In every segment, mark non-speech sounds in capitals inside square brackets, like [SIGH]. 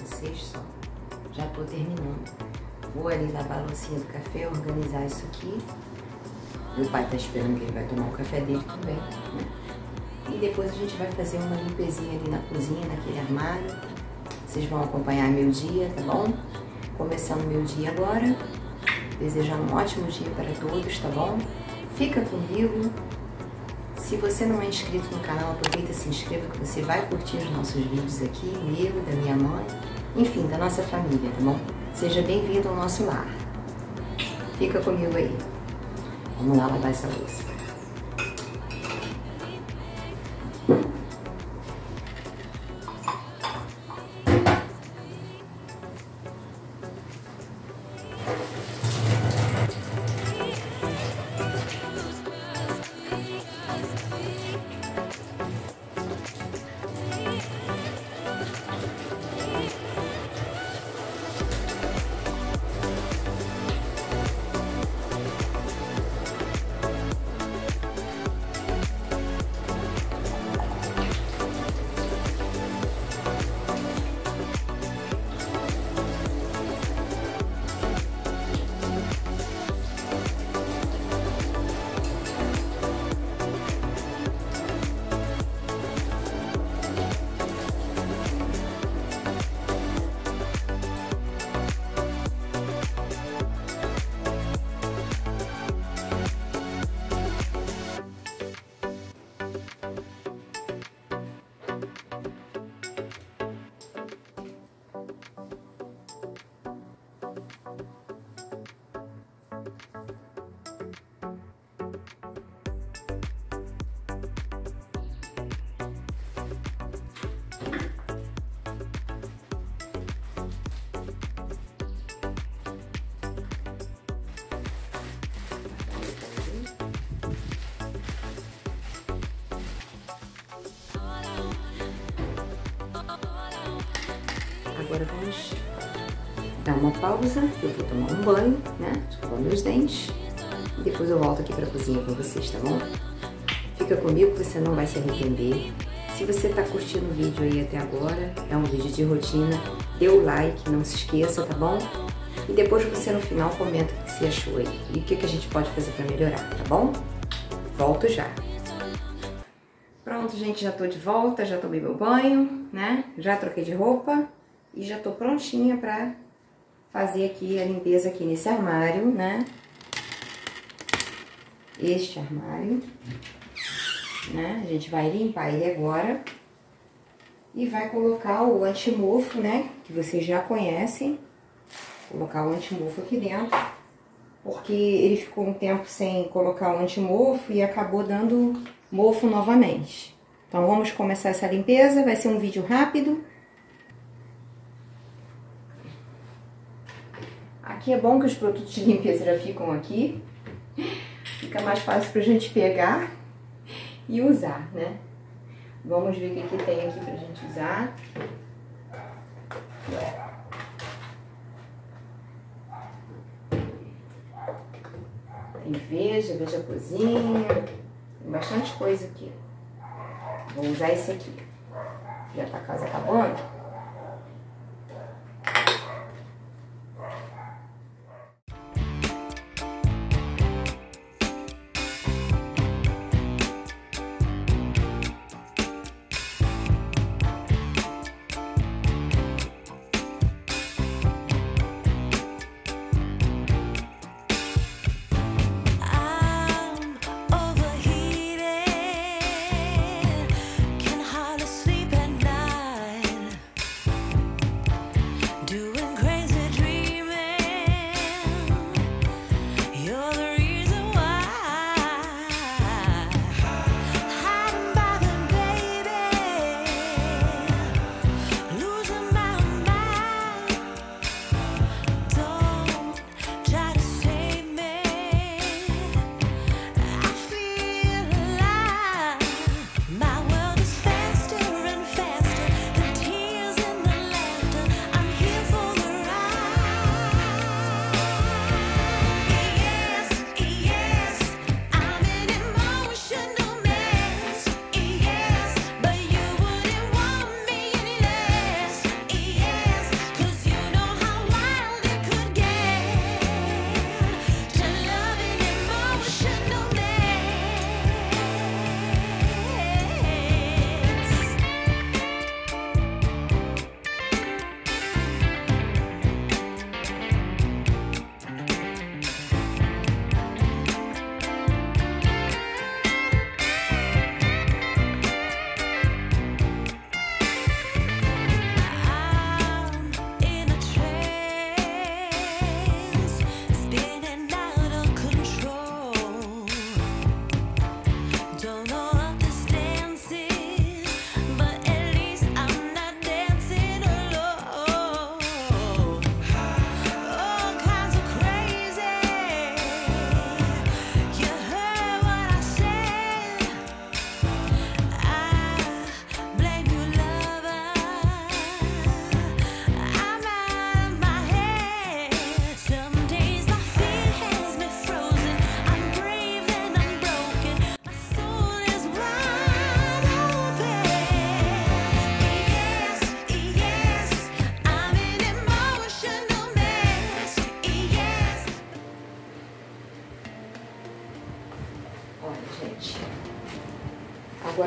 vocês, só. Já tô terminando. Vou ali lavar a loucinha do café, organizar isso aqui. Meu pai tá esperando que ele vai tomar o café dele também, né? E depois a gente vai fazer uma limpezinha ali na cozinha, naquele armário. Vocês vão acompanhar meu dia, tá bom? Começando meu dia agora. Desejando um ótimo dia para todos, tá bom? Fica comigo. Se você não é inscrito no canal, aproveita e se inscreva que você vai curtir os nossos vídeos aqui, meu, da minha mãe, enfim, da nossa família, tá bom? Seja bem-vindo ao nosso lar. Fica comigo aí. Vamos lá lavar essa louça. Agora vamos dar uma pausa, eu vou tomar um banho, né? Escovar meus dentes. E depois eu volto aqui pra cozinha com vocês, tá bom? Fica comigo você não vai se arrepender. Se você tá curtindo o vídeo aí até agora, é um vídeo de rotina, dê o like, não se esqueça, tá bom? E depois você no final comenta o que você achou aí e o que, que a gente pode fazer pra melhorar, tá bom? Volto já. Pronto, gente, já tô de volta, já tomei meu banho, né? Já troquei de roupa e já tô prontinha pra fazer aqui a limpeza aqui nesse armário, né? Este armário, né? A gente vai limpar ele agora e vai colocar o antimofo, né? Que vocês já conhecem. Colocar o antimofo aqui dentro, porque ele ficou um tempo sem colocar o antimofo e acabou dando mofo novamente. Então, vamos começar essa limpeza, vai ser um vídeo rápido. Aqui é bom que os produtos de limpeza já ficam aqui. Fica mais fácil pra gente pegar e usar, né? Vamos ver o que, que tem aqui pra gente usar. Tem veja, veja cozinha, tem bastante coisa aqui. Vou usar esse aqui. Já tá quase acabando.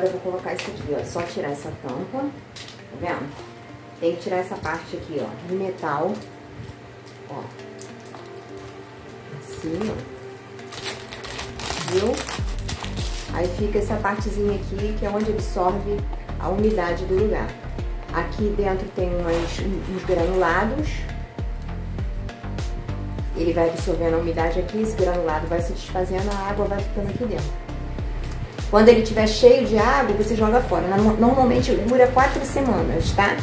Agora eu vou colocar isso aqui, ó. Só tirar essa tampa. Tá vendo? Tem que tirar essa parte aqui, ó, de metal. Ó. Assim, ó. Viu? Aí fica essa partezinha aqui, que é onde absorve a umidade do lugar. Aqui dentro tem umas, uns granulados. Ele vai absorvendo a umidade aqui, esse granulado vai se desfazendo, a água vai ficando aqui dentro. Quando ele estiver cheio de água, você joga fora. Normalmente dura quatro semanas, tá?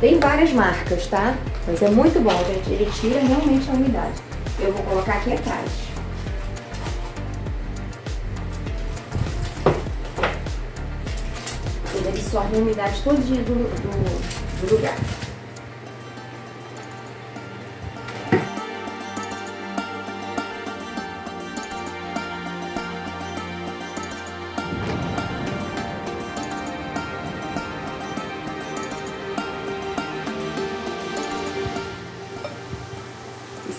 Tem várias marcas, tá? Mas é muito bom, gente. Ele tira realmente a umidade. Eu vou colocar aqui atrás. Ele absorve a umidade todinha do, do, do lugar.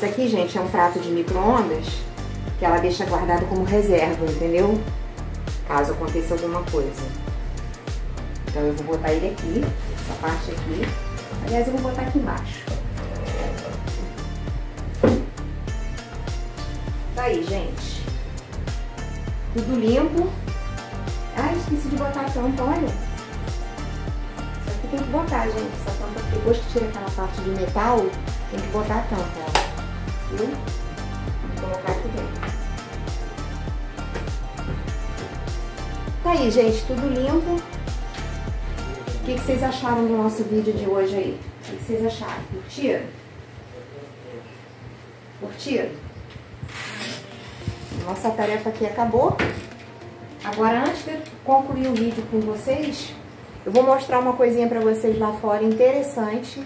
Isso aqui, gente, é um prato de micro-ondas que ela deixa guardado como reserva, entendeu? Caso aconteça alguma coisa. Então eu vou botar ele aqui, essa parte aqui. Aliás, eu vou botar aqui embaixo. Tá aí, gente. Tudo limpo. Ah, esqueci de botar a tampa, olha. Isso aqui tem que botar, gente. Essa tampa, depois que tira aquela parte de metal, tem que botar a tampa, ó viu? Vou colocar aqui dentro. Tá aí, gente, tudo limpo. O que, que vocês acharam do nosso vídeo de hoje aí? O que, que vocês acharam? Curtiram? Curtiram? Nossa tarefa aqui acabou. Agora, antes de concluir o vídeo com vocês, eu vou mostrar uma coisinha pra vocês lá fora interessante,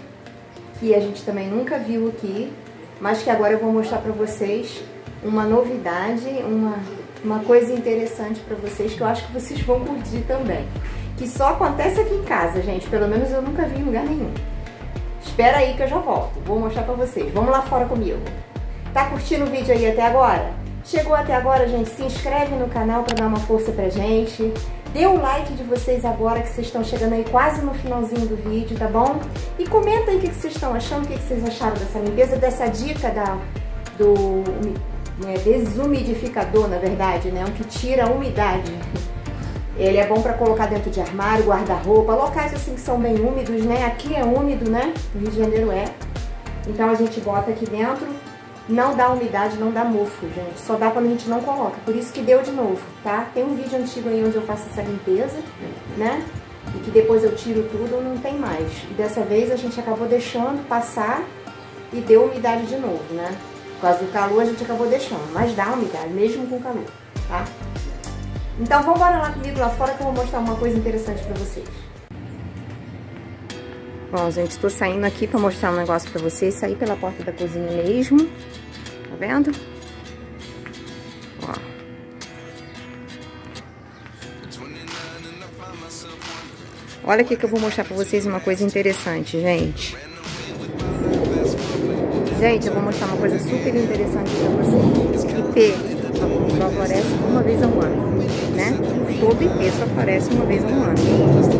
que a gente também nunca viu aqui, mas que agora eu vou mostrar para vocês uma novidade, uma, uma coisa interessante para vocês que eu acho que vocês vão curtir também. Que só acontece aqui em casa, gente, pelo menos eu nunca vi em lugar nenhum. Espera aí que eu já volto, vou mostrar para vocês. Vamos lá fora comigo. Tá curtindo o vídeo aí até agora? Chegou até agora, gente? Se inscreve no canal para dar uma força pra gente. Dê o like de vocês agora que vocês estão chegando aí quase no finalzinho do vídeo, tá bom? E comenta aí o que vocês estão achando, o que vocês acharam dessa limpeza, dessa dica da, do né, desumidificador, na verdade, né? Um que tira a umidade. Ele é bom para colocar dentro de armário, guarda-roupa, locais assim que são bem úmidos, né? Aqui é úmido, né? No Rio de Janeiro é. Então a gente bota aqui dentro não dá umidade, não dá mofo, gente. Só dá quando a gente não coloca. Por isso que deu de novo, tá? Tem um vídeo antigo aí onde eu faço essa limpeza, né? E que depois eu tiro tudo, não tem mais. E dessa vez a gente acabou deixando passar e deu umidade de novo, né? Por causa do calor a gente acabou deixando. Mas dá umidade, mesmo com calor, tá? Então vamos lá comigo lá fora que eu vou mostrar uma coisa interessante pra vocês. Bom, gente, tô saindo aqui pra mostrar um negócio pra vocês. Saí pela porta da cozinha mesmo. Tá vendo? Ó. Olha aqui que eu vou mostrar pra vocês uma coisa interessante, gente. Gente, eu vou mostrar uma coisa super interessante pra vocês. IP só floresce uma vez ao ano, né? Todo IP só floresce uma vez ao ano,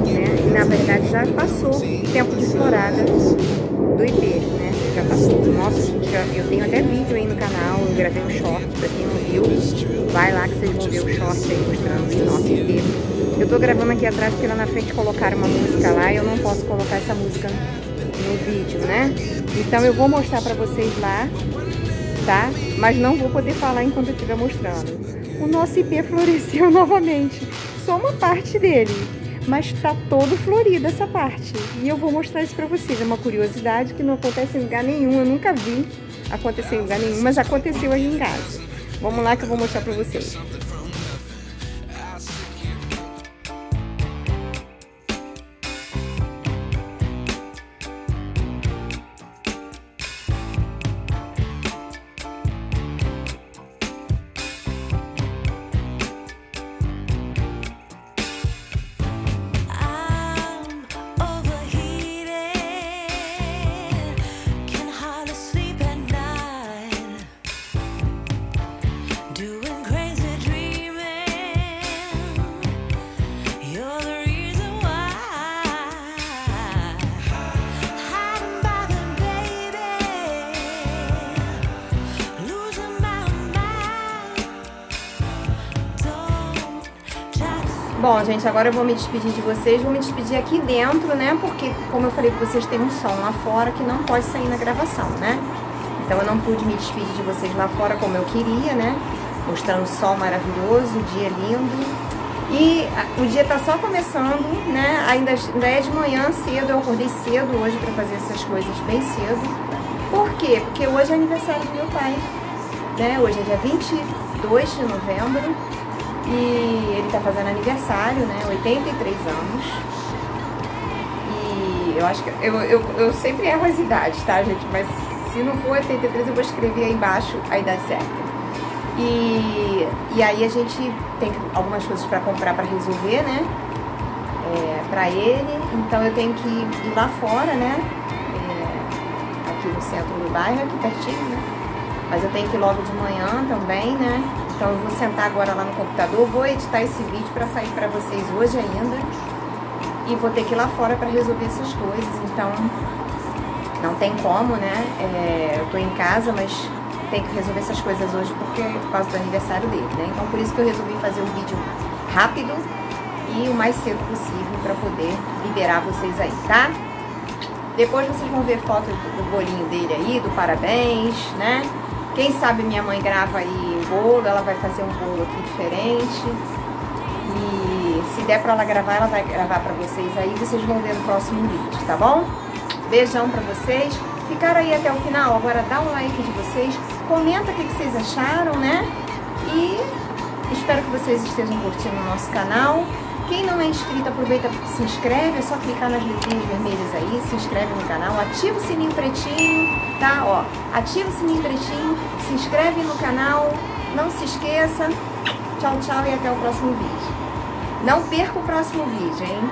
né? Já passou o tempo de florada do IP, né? Já passou. Nossa, gente, eu tenho até vídeo aí no canal, eu gravei um short, pra quem não viu, vai lá que vocês vão ver o short aí mostrando o nosso IP. Eu tô gravando aqui atrás porque lá na frente colocaram uma música lá e eu não posso colocar essa música no vídeo, né? Então eu vou mostrar pra vocês lá, tá? Mas não vou poder falar enquanto eu estiver mostrando. O nosso IP floresceu [LAUGHS] novamente. Só uma parte dele. Mas tá todo florido essa parte. E eu vou mostrar isso pra vocês. É uma curiosidade que não acontece em lugar nenhum. Eu nunca vi acontecer em lugar nenhum, mas aconteceu aí em casa. Vamos lá que eu vou mostrar pra vocês. Bom, gente, agora eu vou me despedir de vocês. Vou me despedir aqui dentro, né? Porque, como eu falei pra vocês, tem um som lá fora que não pode sair na gravação, né? Então eu não pude me despedir de vocês lá fora como eu queria, né? Mostrando o sol maravilhoso, o dia lindo. E o dia tá só começando, né? Ainda, ainda é de manhã cedo, eu acordei cedo hoje pra fazer essas coisas bem cedo. Por quê? Porque hoje é aniversário do meu pai, né? Hoje é dia 22 de novembro e ele tá fazendo aniversário, né? 83 anos. E eu acho que. Eu, eu, eu sempre erro as idades, tá, gente? Mas se não for 83, eu vou escrever aí embaixo a idade certa. E, e aí a gente tem algumas coisas pra comprar pra resolver, né? É, pra ele. Então eu tenho que ir lá fora, né? É, aqui no centro do bairro, aqui pertinho, né? Mas eu tenho que ir logo de manhã também, né? Então eu vou sentar agora lá no computador, vou editar esse vídeo pra sair pra vocês hoje ainda. E vou ter que ir lá fora pra resolver essas coisas. Então não tem como, né? É, eu tô em casa, mas tenho que resolver essas coisas hoje porque por causa do aniversário dele, né? Então por isso que eu resolvi fazer um vídeo rápido e o mais cedo possível pra poder liberar vocês aí, tá? Depois vocês vão ver foto do bolinho dele aí, do parabéns, né? Quem sabe minha mãe grava aí o bolo, ela vai fazer um bolo aqui diferente. E se der pra ela gravar, ela vai gravar pra vocês aí, vocês vão ver no próximo vídeo, tá bom? Beijão pra vocês. Ficaram aí até o final, agora dá um like de vocês, comenta o que vocês acharam, né? E espero que vocês estejam curtindo o nosso canal. Quem não é inscrito, aproveita se inscreve, é só clicar nas letrinhas vermelhas aí, se inscreve no canal, ativa o sininho pretinho, tá? Ó, ativa o sininho pretinho, se inscreve no canal, não se esqueça. Tchau, tchau e até o próximo vídeo. Não perca o próximo vídeo, hein?